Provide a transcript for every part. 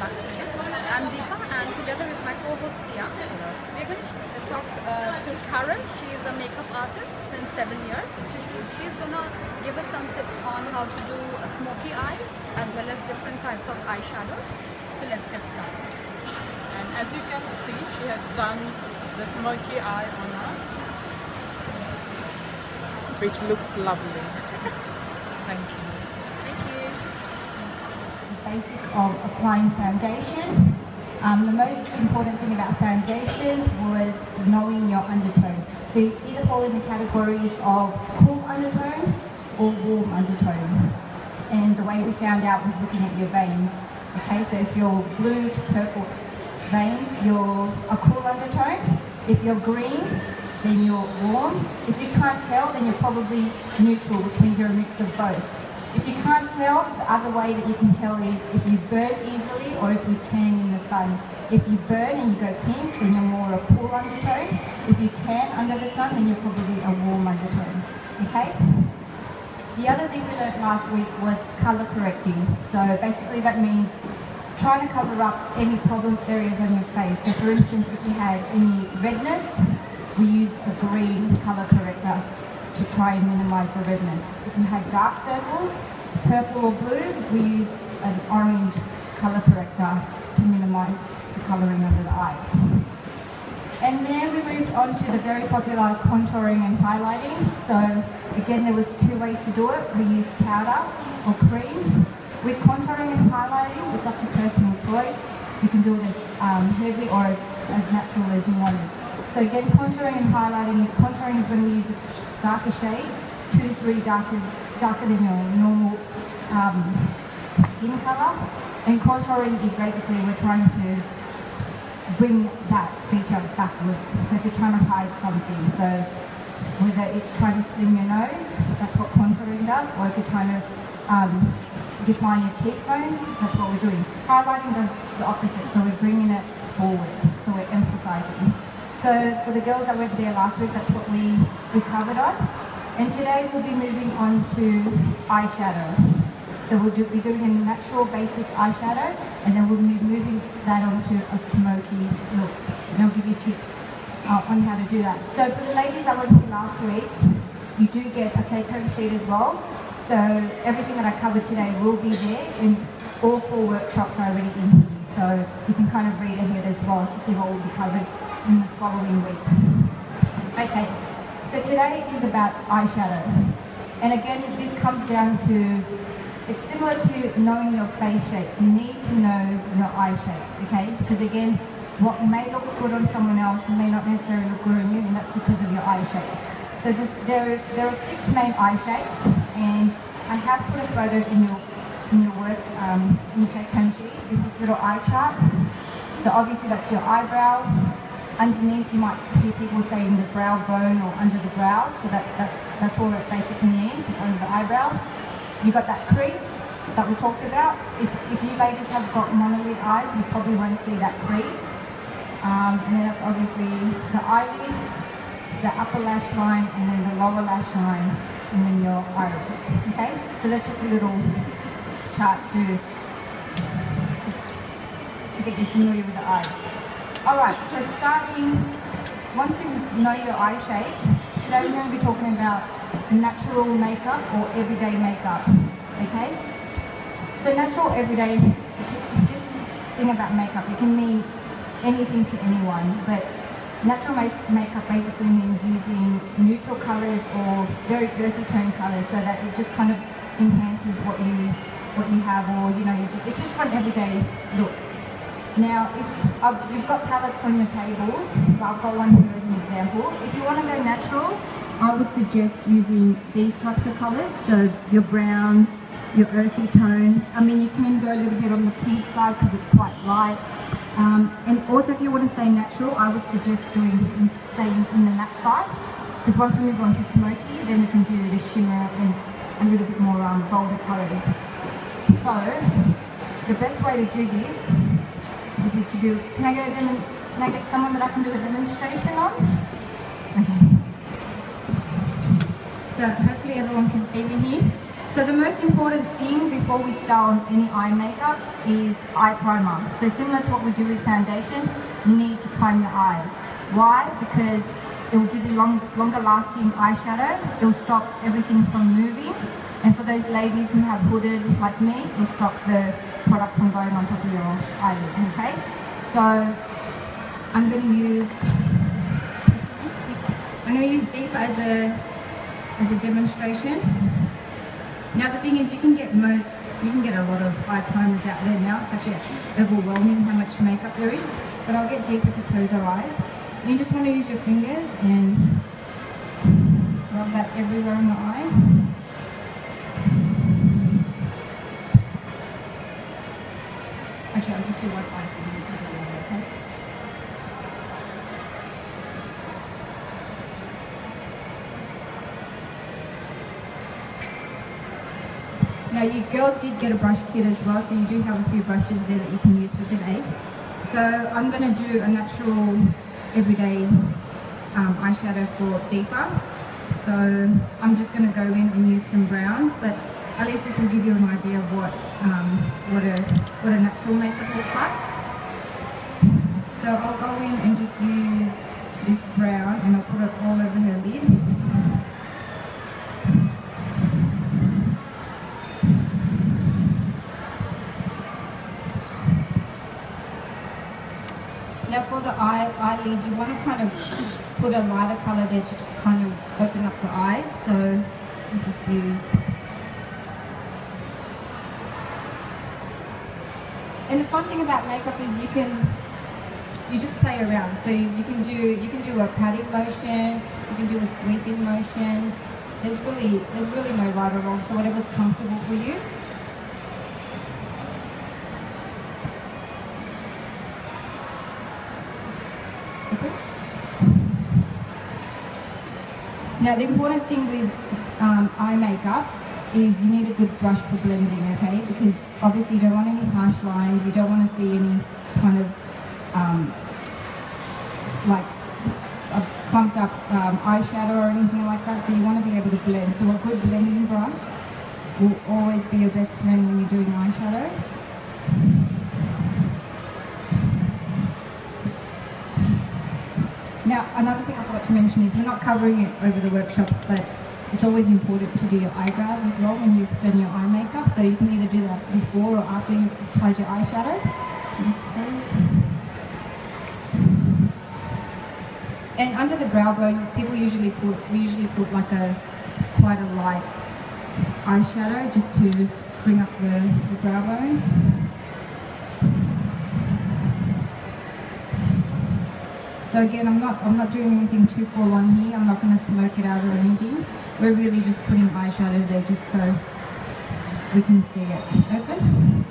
Luxe Living. I'm Deepa and together with my co-host Tia, we're going to talk uh, to Karen. She is a makeup artist since seven years. So she's, she's going to give us some tips on how to do uh, smoky eyes as well as different types of eyeshadows. So let's get started. And as you can see, she has done the smoky eye on us, which looks lovely. Thank you. Basic of applying foundation. Um, the most important thing about foundation was knowing your undertone. So you either fall in the categories of cool undertone or warm undertone. And the way we found out was looking at your veins. Okay, so if you're blue to purple veins, you're a cool undertone. If you're green, then you're warm. If you can't tell, then you're probably neutral, which means you're a mix of both. If you can't tell, the other way that you can tell is if you burn easily or if you tan in the sun. If you burn and you go pink, then you're more a cool undertone. If you tan under the sun, then you're probably a warm undertone. Okay? The other thing we learned last week was color correcting. So basically that means trying to cover up any problem areas on your face. So for instance, if you had any redness, we used a green color corrector to try and minimize the redness. If you had dark circles, purple or blue, we used an orange color corrector to minimize the coloring under the eyes. And then we moved on to the very popular contouring and highlighting. So again, there was two ways to do it. We used powder or cream. With contouring and highlighting, it's up to personal choice. You can do it as um, heavy or as, as natural as you want. So again, contouring and highlighting is contouring is when we use a darker shade, two to three darker, darker than your normal um, skin color. And contouring is basically we're trying to bring that feature backwards. So if you're trying to hide something, so whether it's trying to slim your nose, that's what contouring does, or if you're trying to um, define your cheekbones, that's what we're doing. Highlighting does the opposite, so we're bringing it forward, so we're emphasizing. So for the girls that went there last week, that's what we, we covered on. And today we'll be moving on to eyeshadow. So we'll do, be doing a natural basic eyeshadow and then we'll be moving that onto a smoky look. And I'll give you tips uh, on how to do that. So for the ladies that went here last week, you do get a take-home sheet as well. So everything that I covered today will be there and all four workshops are already in here. So you can kind of read ahead as well to see what will be covered in the following week. Okay, so today is about eyeshadow. And again, this comes down to, it's similar to knowing your face shape. You need to know your eye shape, okay? Because again, what may look good on someone else may not necessarily look good on you, and that's because of your eye shape. So this, there, there are six main eye shapes, and I have put a photo in your in your work, um, in your take-home sheets. Is this little eye chart. So obviously that's your eyebrow. Underneath you might hear people saying the brow bone or under the brow. So that, that that's all it basically means, just under the eyebrow. You got that crease that we talked about. If, if you ladies have got monolid eyes, you probably won't see that crease. Um, and then that's obviously the eyelid, the upper lash line, and then the lower lash line, and then your iris. Okay? So that's just a little chart to, to, to get you familiar with the eyes. Alright, so starting, once you know your eye shape, today we're going to be talking about natural makeup or everyday makeup. Okay? So natural everyday, this thing about makeup, it can mean anything to anyone, but natural makeup basically means using neutral colors or very earthy tone colors so that it just kind of enhances what you what you have or you know it's just for an everyday look. Now if I've, you've got palettes on your tables, I've got one here as an example. If you want to go natural, I would suggest using these types of colors, so your browns, your earthy tones. I mean you can go a little bit on the pink side because it's quite light. Um, and also if you want to stay natural, I would suggest doing staying in the matte side. Because once we move on to smoky, then we can do the shimmer and a little bit more um, bolder colours. So, the best way to do this do, can I get a can I get someone that I can do a demonstration on? Okay. So hopefully everyone can see me here. So the most important thing before we start on any eye makeup is eye primer. So similar to what we do with foundation, you need to prime your eyes. Why? Because it will give you long, longer lasting eyeshadow. It will stop everything from moving. And for those ladies who have hooded like me, will stop the product from going on top of your eyelid, okay? So I'm going to use I'm going to use Deepa as a as a demonstration. Now the thing is, you can get most, you can get a lot of eye primers out there now. It's actually overwhelming how much makeup there is. But I'll get Deepa to close our eyes. You just want to use your fingers and rub that everywhere in the eye. Actually, I'll just do one you? Now you girls did get a brush kit as well, so you do have a few brushes there that you can use for today. So I'm going to do a natural everyday um, eyeshadow for Deepa. So I'm just going to go in and use some browns, but at least this will give you an idea of what um, what a what a natural makeup looks like. So I'll go in and just use this brown and I'll put it all over her lid. Now for the eye eyelid, you want to kind of put a lighter color there to kind of open up the eyes. So I'll just use. And the fun thing about makeup is you can you just play around. So you, you can do you can do a patting motion, you can do a sweeping motion. There's really there's really no right or wrong. So whatever's comfortable for you. Now the important thing with um, eye makeup is you need a good brush for blending, okay? Because obviously you don't want any harsh lines, you don't want to see any kind of um, like a clumped up um, eyeshadow or anything like that. So you want to be able to blend. So a good blending brush will always be your best friend when you're doing eyeshadow. Now, another thing I forgot to mention is we're not covering it over the workshops, but it's always important to do your eyebrows as well when you've done your eye makeup. So you can either do that before or after you've applied your eyeshadow. So just close. And under the brow bone, people usually put, we usually put like a, quite a light eyeshadow just to bring up the, the brow bone. So again, I'm not I'm not doing anything too full on here. I'm not going to smoke it out or anything. We're really just putting eyeshadow there just so we can see it open.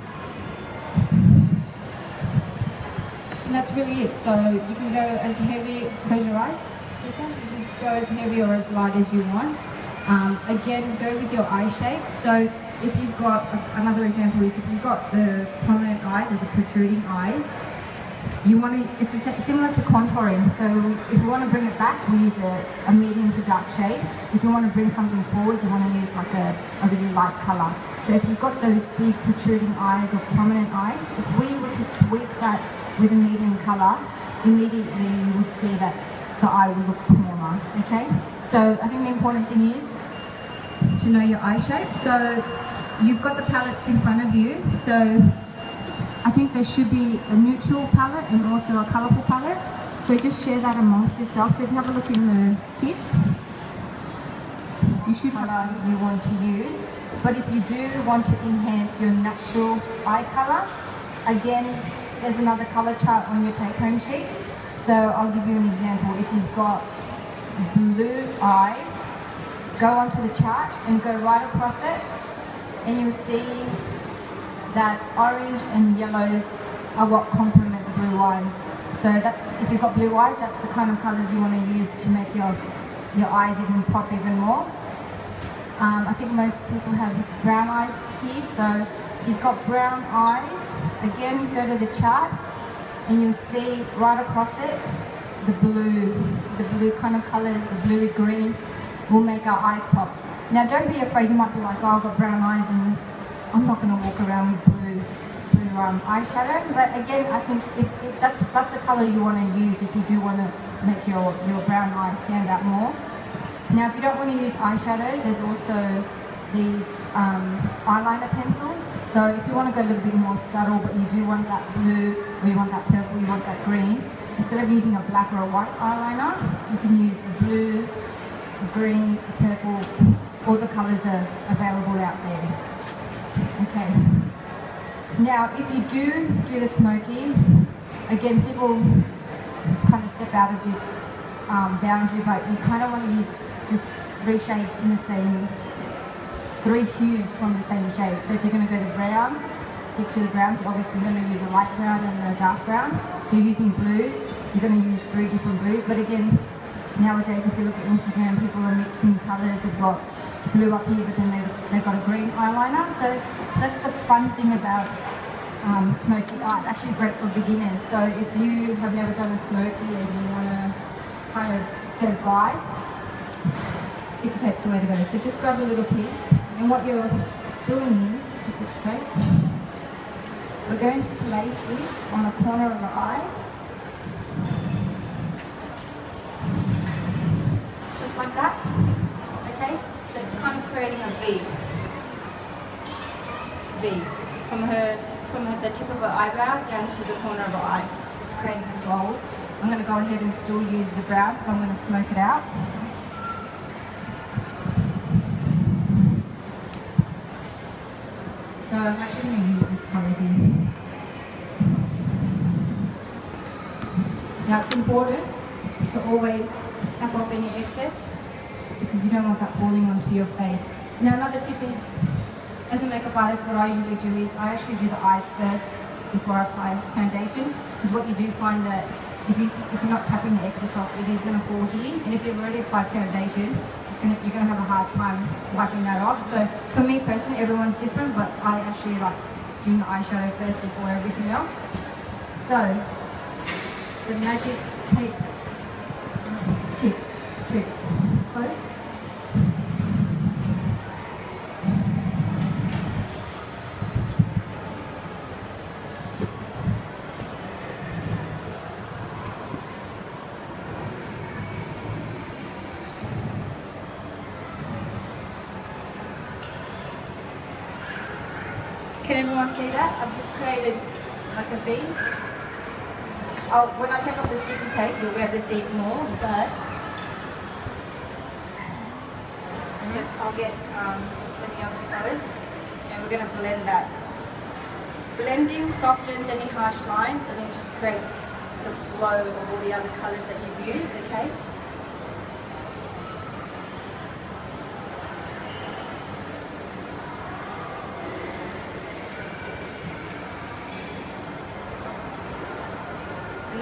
And that's really it. So you can go as heavy, close your eyes. You can go as heavy or as light as you want. Um, again, go with your eye shape. So if you've got, another example is if you've got the prominent eyes or the protruding eyes, you want to, it's a, similar to contouring. So if you want to bring it back, we use a, a medium to dark shade. If you want to bring something forward, you want to use like a, a really light color. So if you've got those big protruding eyes or prominent eyes, if we were to sweep that with a medium color, immediately you would see that the eye will look smaller, okay? So I think the important thing is to know your eye shape. So you've got the palettes in front of you. So I think there should be a neutral palette and also a colourful palette. So just share that amongst yourself. So if you have a look in the kit, you should colour you want to use. But if you do want to enhance your natural eye colour, again, there's another colour chart on your take-home sheet. So I'll give you an example. If you've got blue eyes, go onto the chart and go right across it and you'll see that orange and yellows are what complement the blue eyes. So that's if you've got blue eyes, that's the kind of colours you want to use to make your your eyes even pop even more. Um, I think most people have brown eyes here, so if you've got brown eyes, again go to the chart and you'll see right across it the blue, the blue kind of colours, the bluey green will make our eyes pop. Now don't be afraid, you might be like, oh, I've got brown eyes and I'm not going to walk around with blue, blue um, eyeshadow. But again, I think if, if that's, that's the colour you want to use if you do want to make your, your brown eyes stand out more. Now if you don't want to use eyeshadows, there's also these um, eyeliner pencils. So if you want to go a little bit more subtle, but you do want that blue, or you want that purple, you want that green, instead of using a black or a white eyeliner, you can use blue, green, purple, all the colours are available out there. Okay. Now, if you do do the smoky, again, people kind of step out of this um, boundary, but you kind of want to use this three shades in the same, three hues from the same shade. So if you're going to go the browns, stick to the browns. You're obviously going to use a light brown and a dark brown. If you're using blues, you're going to use three different blues. But again, nowadays, if you look at Instagram, people are mixing colours. They've got blue up here, but then they've, they've got a green eyeliner. So that's the fun thing about um, smoky eye. Actually great for beginners. So if you have never done a smoky and you want to kind of get a guide, sticky tape's the way to go. So just grab a little piece, and what you're doing is, just look straight, we're going to place this on the corner of the eye, just like that? It's creating a V. V. From her, from her, the tip of her eyebrow down to the corner of her eye. It's creating a gold. I'm going to go ahead and still use the browns, but I'm going to smoke it out. So I'm actually going to use this colour here. Now it's important to always tap off any excess because you don't want that falling onto your face. Now another tip is, as a makeup artist, what I usually do is I actually do the eyes first before I apply foundation because what you do find that if, you, if you're not tapping the excess off, it is going to fall here and if you've already applied foundation, gonna, you're going to have a hard time wiping that off. So for me personally, everyone's different, but I actually like doing the eyeshadow first before everything else. So the magic tape tip trick. Close. Can everyone see that? I've just created like a V. Oh, when I take off the sticky tape, you'll be able to see it more, but so I'll get um, Danielle to close, and we're going to blend that. Blending softens any harsh lines, and it just creates the flow of all the other colours that you've used, okay?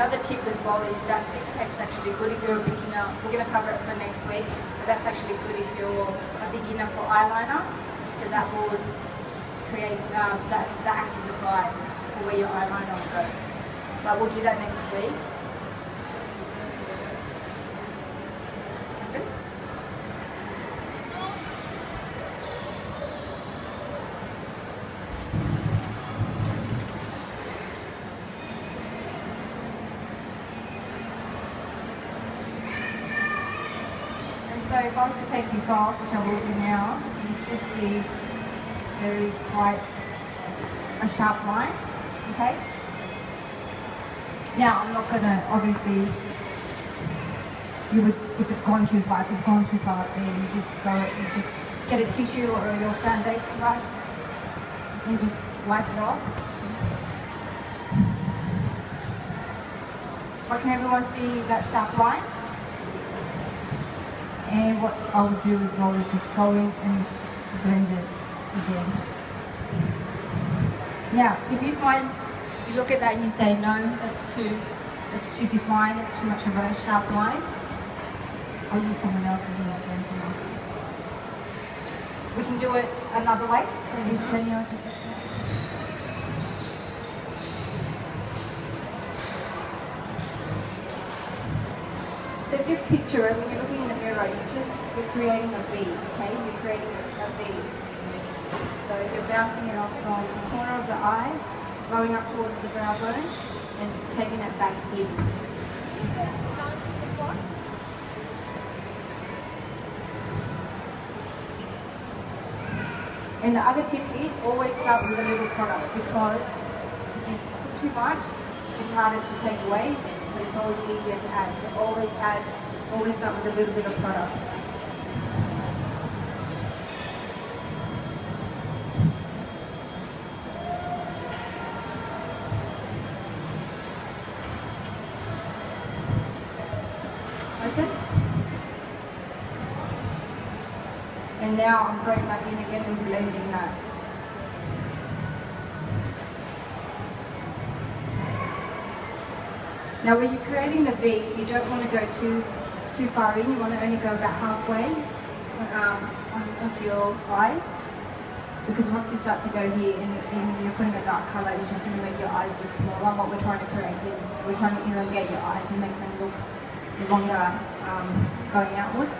Another tip as well is that stick tape is actually good if you're a beginner. We're going to cover it for next week, but that's actually good if you're a beginner for eyeliner. So that will create, um, that, that acts as a guide for where your eyeliner will go. But we'll do that next week. So if I was to take this off, which I will do now, you should see there is quite a sharp line, okay? Now I'm not gonna, obviously, you would, if it's gone too far, if it's gone too far, then you just go, you just get a tissue or your foundation brush and just wipe it off. But can everyone see that sharp line? And what I would do as well is just go in and blend it again. Now, if you find, you look at that and you say, no, that's too, that's too defined, that's too much of a sharp line, I'll use someone else as an example. We can do it another way. So if mm-hmm. Danielle just So if you picture it, when you're looking right, you just, you're creating a V, okay? You're creating a V. So you're bouncing it off from the corner of the eye, going up towards the brow bone, and taking it back in. And the other tip is always start with a little product because if you put too much, it's harder to take away, but it's always easier to add. So always add, always start with a little bit of product. Okay? And now I'm going back in again and blending that. Now when you're creating the V, you don't want to go too too far in, you want to only go about halfway um, on, onto your eye. Because once you start to go here and, and you're putting a dark colour, it's just going to make your eyes look smaller. And What we're trying to create is we're trying to elongate your eyes and make them look longer um, going outwards.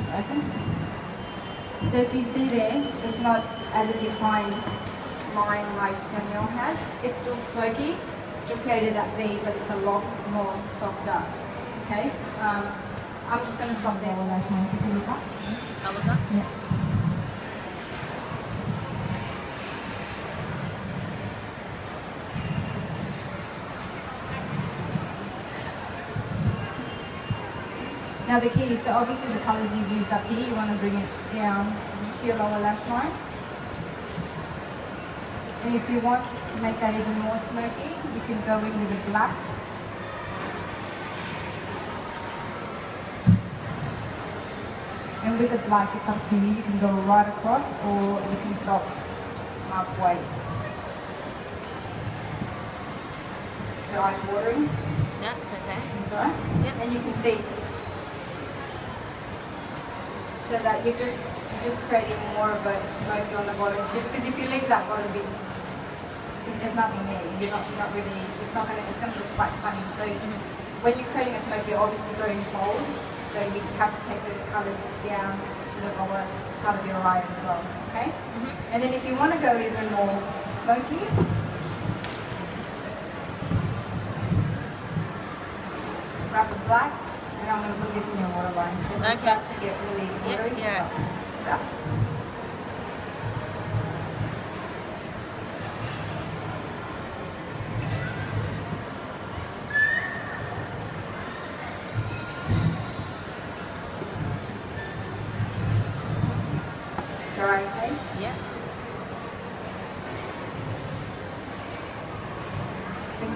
It's open. So if you see there, it's not as a defined line like Danielle has. It's still smoky, still created that V, but it's a lot more softer. Okay? Um, I'm just going to stop there. Well, that's nice if you look up. Look up. Yeah. Now the key, so obviously the colours you've used up here, you want to bring it down to your lower lash line. And if you want to make that even more smoky, you can go in with a black. And with the black, it's up to you. You can go right across or you can stop halfway. Is your eyes watering? Yeah, it's okay. It's alright? Yep. And you can see. So that you're just you're just creating more of a smoky on the bottom too. Because if you leave that bottom bit, there's nothing there, you're not you're not really it's not gonna it's gonna look quite funny. So when you're creating a smoky, you're obviously going bold. So you have to take those colours down to the lower part of your eye as well. Okay? Mhm. And then if you want to go even more smoky, grab a black, and I'm going to put this in your waterline. So it Okay. starts to get really Yeah, watery. yeah. Stop.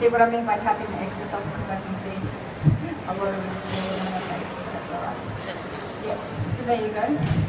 What I mean by tapping the excess off because I can see a lot of it is falling on my face. That's alright. That's okay. Yeah. So there you go.